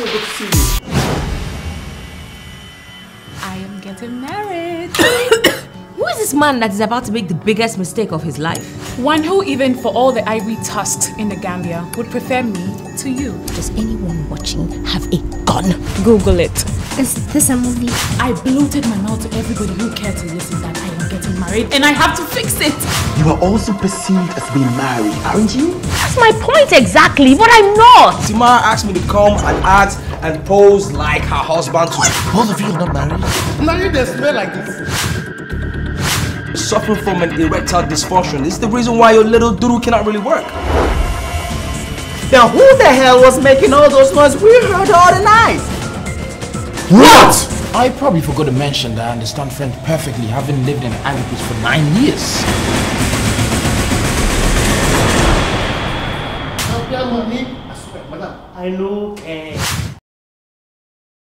So good to see you. I am getting married. Who is this man that is about to make the biggest mistake of his life? One who, even for all the ivory tusks in the Gambia, would prefer me to you. Does anyone watching have a gun? Google it. Is this a movie? I bloated my mouth to everybody who cared to listen that I am getting married and I have to fix it. You are also perceived as being married, aren't you? That's my point exactly, but I'm not. Timara asked me to come and act and pose like her husband too. Both of you are not married. Now you just smell like this. Suffering from an erectile dysfunction. This is the reason why your little doodle cannot really work. Now who the hell was making all those noises we heard all the night? What? I probably forgot to mention that I understand French perfectly, having lived in Angus for nine years. I know. eh.